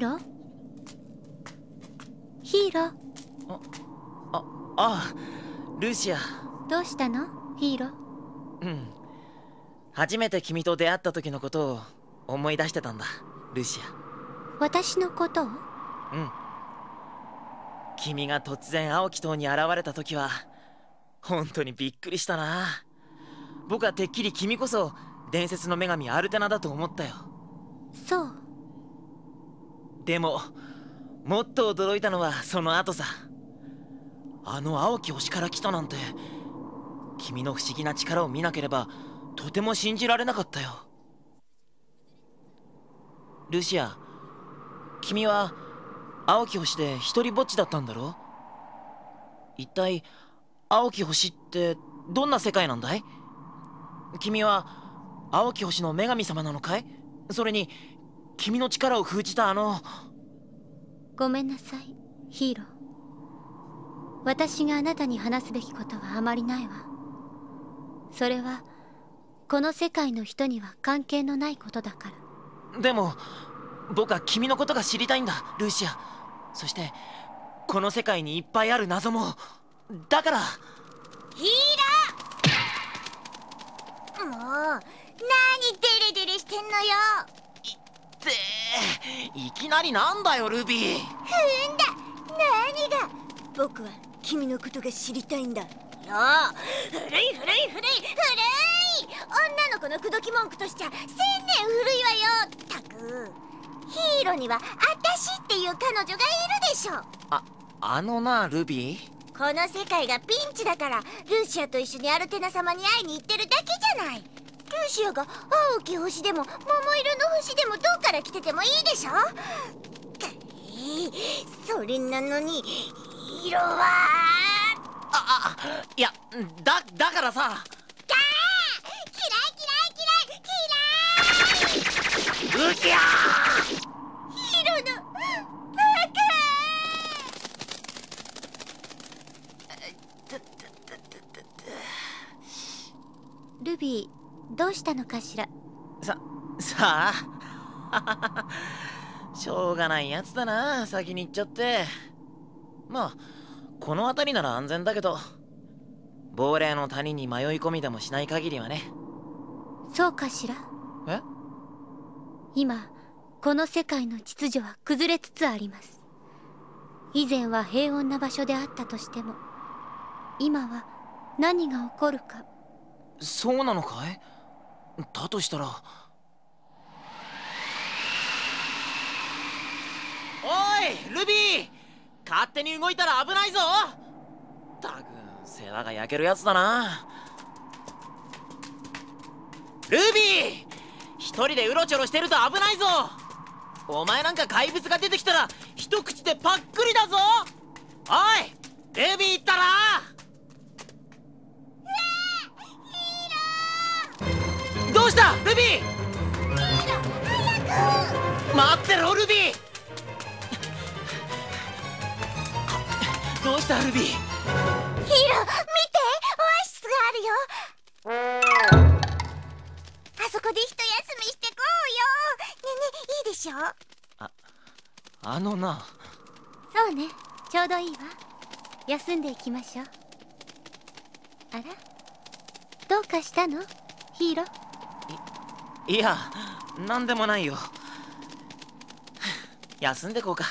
ロヒーロああルシア。どうしたの？ヒーロうん。初めて君と出会った時のことを思い出してたんだルシア。私のことを？うん。君が突然青木島に現れた時は本当にびっくりしたな。僕はてっきり君こそ伝説の女神アルテナだと思ったよ。そうでももっと驚いたのはその後さ。あの青き星から来たなんて君の不思議な力を見なければとても信じられなかったよ。ルシア君は青き星で一人ぼっちだったんだろ？一体青き星ってどんな世界なんだい？君は青き星の女神様なのかい？それに君の力を封じたあの。ごめんなさいヒーロー。私があなたに話すべきことはあまりないわ。それはこの世界の人には関係のないことだから。でも僕は君のことが知りたいんだルーシア。そしてこの世界にいっぱいある謎も。だから。ヒーロー！もう何デレデレしてんのよって。いきなりなんだよルビー。ふんだ。何が？僕は君のことが知りたいんだ。よ古い古い古い。古い。女の子の口説き文句としちゃ千年古いわよ。ったく。ヒーローにはあたしっていう彼女がいるでしょああのなルビー。この世界がピンチだからルーシアと一緒にアルテナ様に会いに行ってるだけじゃないルーシアが青き星でも桃色の星でもどっから来ててもいいでしょそれなのに色はああいやだだからさガー嫌い嫌い嫌い嫌いルキアヒーローのバルビーどうしたのかしら？ささあ しょうがないやつだな先に行っちゃって。まあこの辺りなら安全だけど亡霊の谷に迷い込みでもしない限りはね。そうかしら？え？今この世界の秩序は崩れつつあります。以前は平穏な場所であったとしても今は何が起こるかそうなのかい？だとしたら。おいルビー。勝手に動いたら危ないぞ。たく世話が焼けるやつだな。ルビー一人でうろちょろしてると危ないぞ。お前なんか怪物が出てきたら一口でパックリだぞ。おいルビー。どうしたルビー？ヒーロー見て。オアシスがあるよ。あそこで一休みしてこうよ。ねえねえいいでしょ？あのな。そうね。ちょうどいいわ。休んでいきましょう。あら？どうかしたの？ヒーロー？いやなんでもないよ休んでこうか。